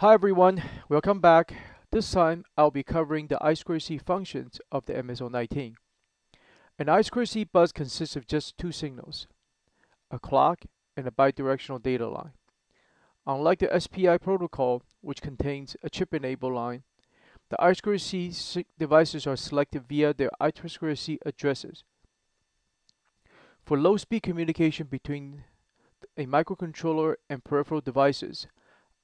Hi everyone, welcome back. This time I'll be covering the I2C functions of the MSO-19. An I2C bus consists of just two signals, a clock and a bidirectional data line. Unlike the SPI protocol, which contains a chip-enabled line, the I2C devices are selected via their I2C addresses. For low-speed communication between a microcontroller and peripheral devices,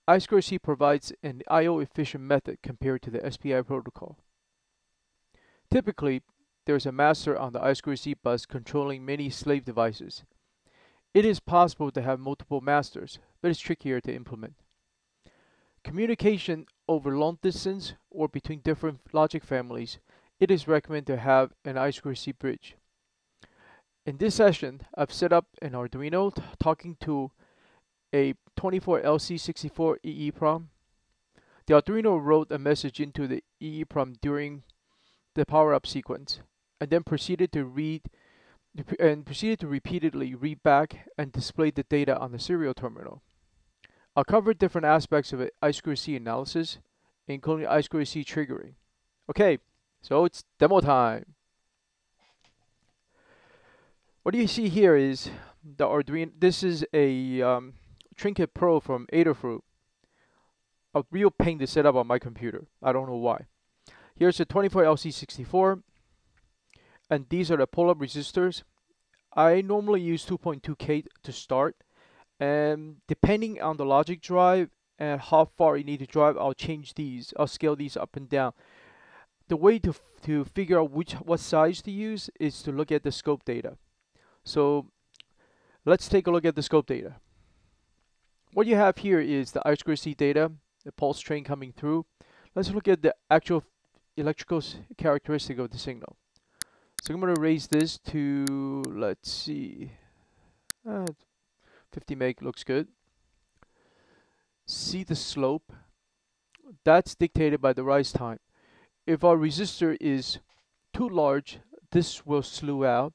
I2C provides an I.O. efficient method compared to the SPI protocol. Typically, there is a master on the I2C bus controlling many slave devices. It is possible to have multiple masters, but it's trickier to implement. Communication over long distance or between different logic families, it is recommended to have an I2C bridge. In this session, I've set up an Arduino talking to a 24LC64 EEPROM. The Arduino wrote a message into the EEPROM during the power-up sequence, and then proceeded to read and proceeded to repeatedly read back and display the data on the serial terminal. I'll cover different aspects of I2C analysis, including I2C triggering. Okay, so it's demo time. What do you see here is the Arduino. This is a um, Trinket Pro from Adafruit. A real pain to set up on my computer. I don't know why. Here's the 24LC64 and these are the pull-up resistors. I normally use 2.2K to start and depending on the logic drive and how far you need to drive, I'll change these. I'll scale these up and down. The way to, to figure out which what size to use is to look at the scope data. So let's take a look at the scope data. What you have here is the I2C data, the pulse train coming through. Let's look at the actual electrical characteristic of the signal. So I'm going to raise this to, let's see, uh, 50 meg looks good. See the slope. That's dictated by the rise time. If our resistor is too large, this will slew out.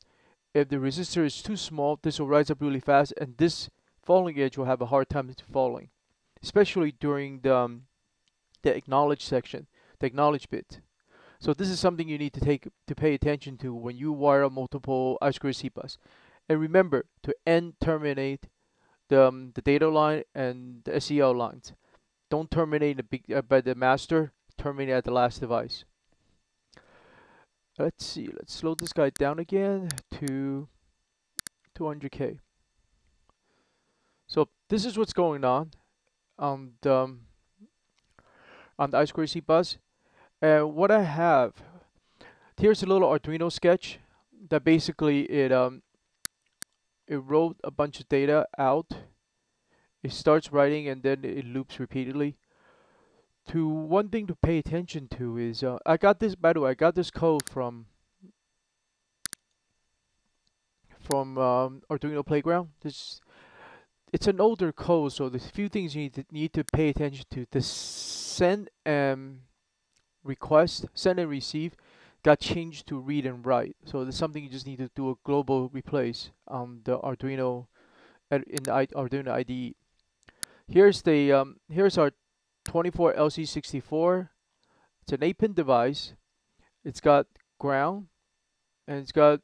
If the resistor is too small, this will rise up really fast and this falling edge will have a hard time falling, especially during the, um, the acknowledge section, the acknowledge bit. So this is something you need to take to pay attention to when you wire multiple I2C bus. And remember to end terminate the, um, the data line and the SCL lines. Don't terminate the big, uh, by the master, terminate at the last device. Let's see, let's slow this guy down again to 200k. So this is what's going on on the, um, on the I2C bus. And what I have, here's a little Arduino sketch that basically it um it wrote a bunch of data out. It starts writing and then it loops repeatedly. To one thing to pay attention to is uh, I got this by the way I got this code from from um, Arduino Playground. This it's an older code, so there's a few things you need to, need to pay attention to. The send um, request, send and receive, got changed to read and write. So there's something you just need to do a global replace on the Arduino in the Arduino IDE. Here's the um, here's our 24 LC64. It's an 8-pin device. It's got ground and it's got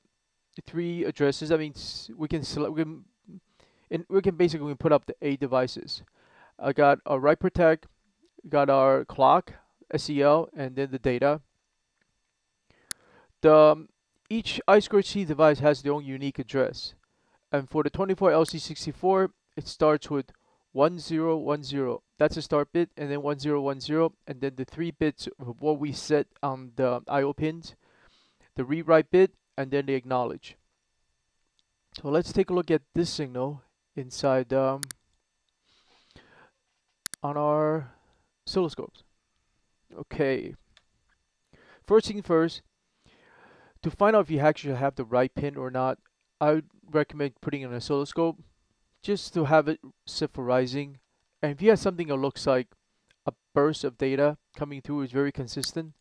three addresses. That means we can select we can and we can basically put up the eight devices. I got our write protect, got our clock, SCL, and then the data. The um, each I2C device has their own unique address. And for the 24LC64, it starts with 1010. That's a start bit, and then 1010, and then the three bits of what we set on the I.O. pins, the read write bit, and then the acknowledge. So let's take a look at this signal inside um, on our oscilloscopes. Okay. First thing first, to find out if you actually have the right pin or not, I would recommend putting an oscilloscope just to have it rising. And if you have something that looks like a burst of data coming through is very consistent,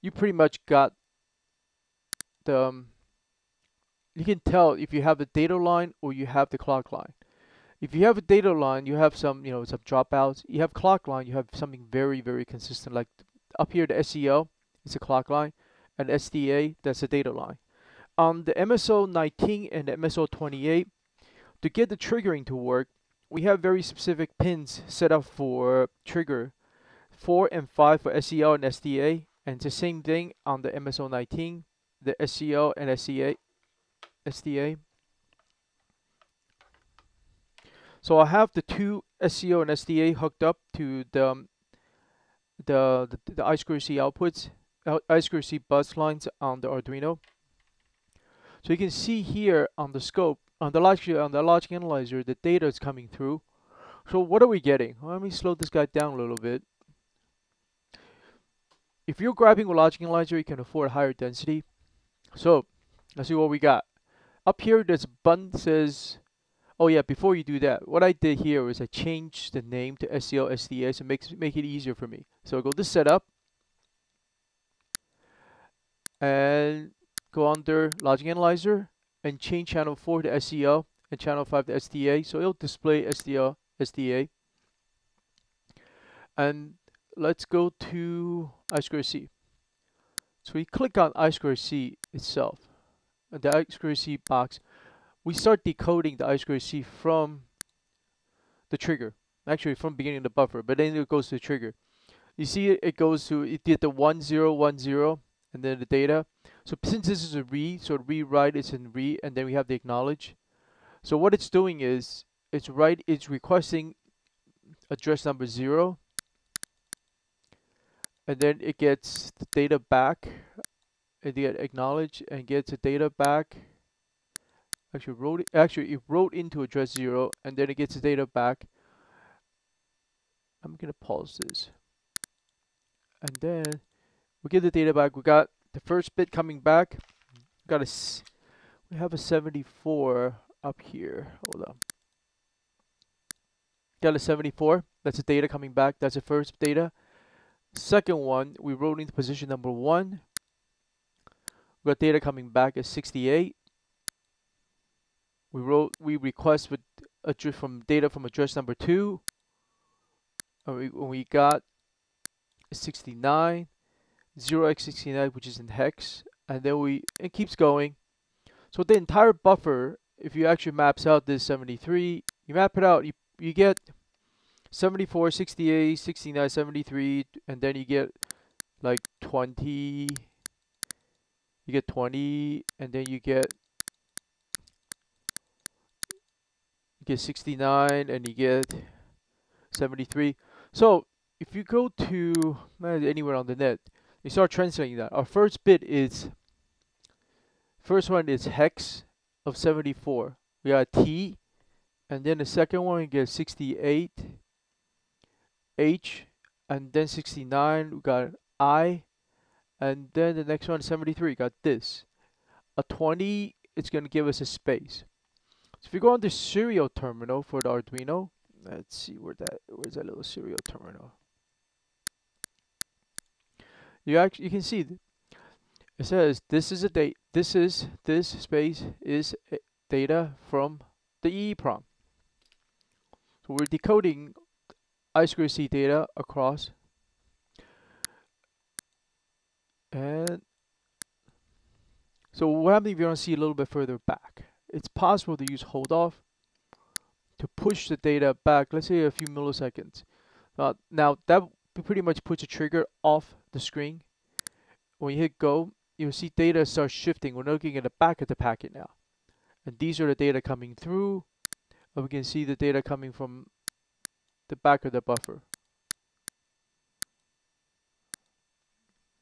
you pretty much got the um, you can tell if you have the data line or you have the clock line. If you have a data line, you have some, you know, some dropouts. You have clock line, you have something very, very consistent. Like up here, the SCL is a clock line, and SDA, that's a data line. On the MSO 19 and the MSO 28, to get the triggering to work, we have very specific pins set up for trigger 4 and 5 for SCL and SDA, and the same thing on the MSO 19, the SCL and SCA, SDA. So I have the two SCO and SDA hooked up to the um, the the, the I2C outputs, I2C bus lines on the Arduino. So you can see here on the scope, on the logic on the logic analyzer, the data is coming through. So what are we getting? Well, let me slow this guy down a little bit. If you're grabbing a logic analyzer, you can afford higher density. So let's see what we got. Up here, this button says Oh yeah, before you do that, what I did here is I changed the name to SCL SDA so makes make it easier for me. So I go to setup and go under logic analyzer and change channel 4 to SCL and channel 5 to SDA. So it'll display SDL SDA. And let's go to I square C So we click on I square C itself, the I2C box we start decoding the I2C from the trigger. Actually, from beginning of the buffer, but then it goes to the trigger. You see, it goes to it did the one zero one zero, and then the data. So since this is a read, so read write is in read, and then we have the acknowledge. So what it's doing is it's right. It's requesting address number zero, and then it gets the data back, and get acknowledge and gets the data back actually wrote it, actually it wrote into address zero and then it gets the data back. I'm gonna pause this. And then we get the data back. We got the first bit coming back. We got a we have a 74 up here. Hold on. Got a 74. That's the data coming back. That's the first data. Second one, we wrote into position number one. We got data coming back at 68 we wrote we request with address from data from address number two. And we, we got 69 0x69 which is in hex. And then we it keeps going. So the entire buffer if you actually maps out this 73 you map it out you, you get 74 68 69 73 and then you get like 20 you get 20 and then you get you get 69 and you get 73 so if you go to anywhere on the net you start translating that. Our first bit is first one is hex of 74 we got T and then the second one we get 68 H and then 69 we got I and then the next one 73 got this a 20 it's going to give us a space so if you go on the serial terminal for the Arduino, let's see where that where's that little serial terminal. You actually you can see it says this is a date. This is this space is data from the EEPROM. So we're decoding I2C data across and so what happens if you want to see a little bit further back? it's possible to use hold off to push the data back, let's say a few milliseconds. Uh, now that pretty much puts a trigger off the screen. When you hit go, you'll see data start shifting. We're looking at the back of the packet now. And these are the data coming through. And we can see the data coming from the back of the buffer.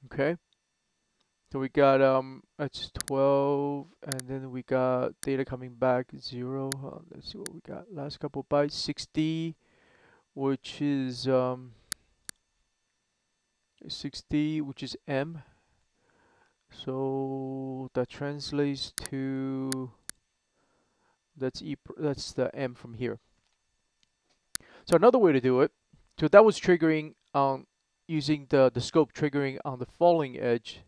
Okay. So we got um that's 12 and then we got data coming back 0. Uh, let's see what we got. Last couple bytes 60 which is um 60 which is M. So that translates to that's e that's the M from here. So another way to do it. So that was triggering on um, using the the scope triggering on the falling edge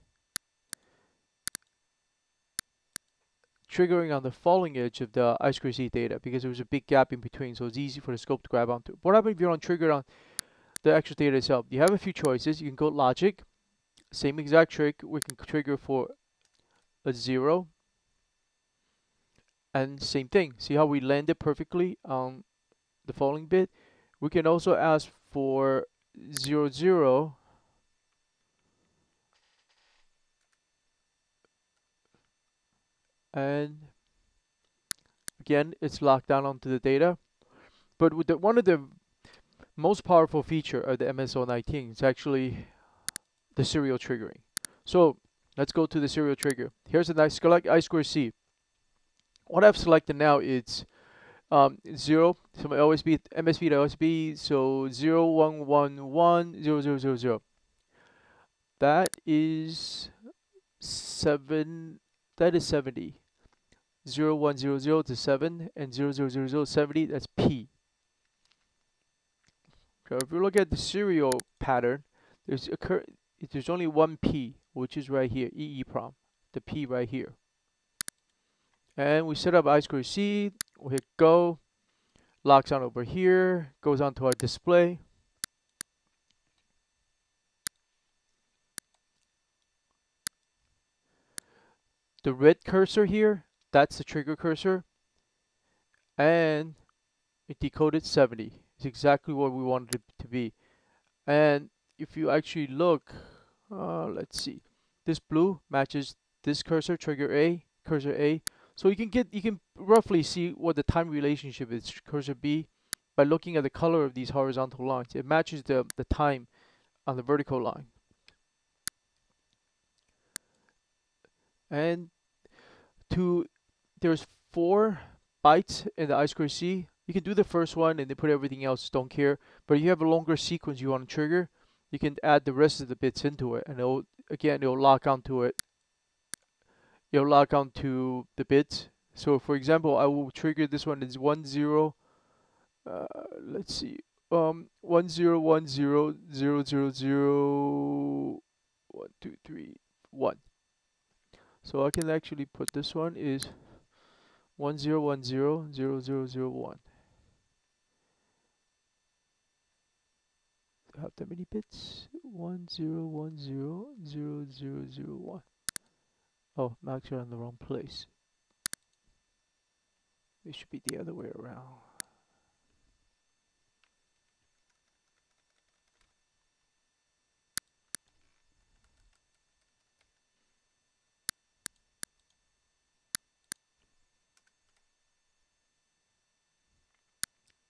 triggering on the falling edge of the I2C data because there was a big gap in between, so it's easy for the scope to grab onto. What happens if you're on trigger on the actual data itself? You have a few choices. You can go logic, same exact trick. We can trigger for a zero, and same thing. See how we landed perfectly on the falling bit? We can also ask for zero zero and again it's locked down onto the data. But the, one of the most powerful feature of the MSO19 is actually the serial triggering. So let's go to the serial trigger. Here's a nice select I square C. What I've selected now is um, 0 so my OSB MSB to OSB so 0 1 1 1 0 0 0 0 that is 7 that is 70 0, 1, 0, 0 to 7 and 0, 0, 0, 0, 70, that's P. So if you look at the serial pattern, there's occur there's only one P, which is right here, EE EEPROM, the P right here. And we set up I square C, we hit go, locks on over here, goes onto our display. The red cursor here that's the trigger cursor. And it decoded 70. It's exactly what we wanted it to be. And if you actually look, uh, let's see, this blue matches this cursor, trigger A, cursor A. So you can get, you can roughly see what the time relationship is, cursor B, by looking at the color of these horizontal lines. It matches the, the time on the vertical line. And to there's four bytes in the I2C. You can do the first one and then put everything else, don't care. But if you have a longer sequence you want to trigger, you can add the rest of the bits into it and it'll again it'll lock onto it. It'll lock onto the bits. So for example, I will trigger this one is one zero uh, let's see um one zero one zero zero zero zero one two three one. So I can actually put this one is one zero one zero zero zero zero one. Have that many bits? One zero one zero zero zero zero one. Oh, I'm actually on the wrong place. It should be the other way around.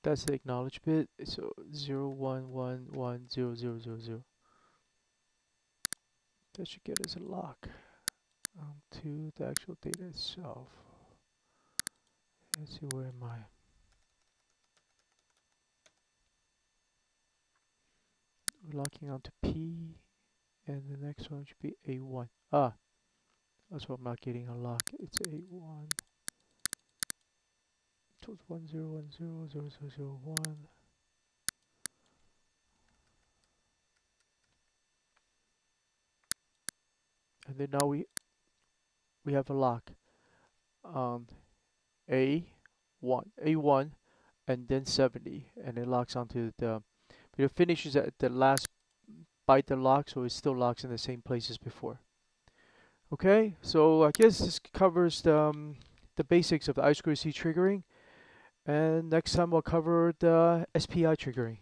That's the acknowledge bit. So zero one one one zero zero zero zero. That should get us a lock um, to the actual data itself. Let's see where am I. We're locking onto P and the next one should be A1. Ah, that's what I'm not getting a lock. It's A1 one. And then now we we have a lock. On A one A one and then 70 and it locks onto the but it finishes at the last byte the lock so it still locks in the same place as before. Okay so I guess this covers the, um, the basics of the I2C triggering and next time we'll cover the SPI triggering.